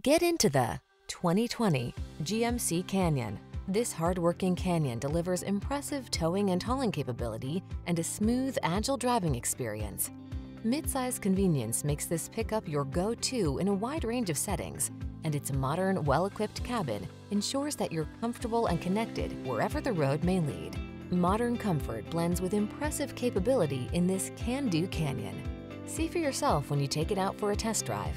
Get into the 2020 GMC Canyon. This hard-working Canyon delivers impressive towing and hauling capability and a smooth, agile driving experience. Midsize convenience makes this pickup your go-to in a wide range of settings, and its modern, well-equipped cabin ensures that you're comfortable and connected wherever the road may lead. Modern comfort blends with impressive capability in this can-do Canyon. See for yourself when you take it out for a test drive.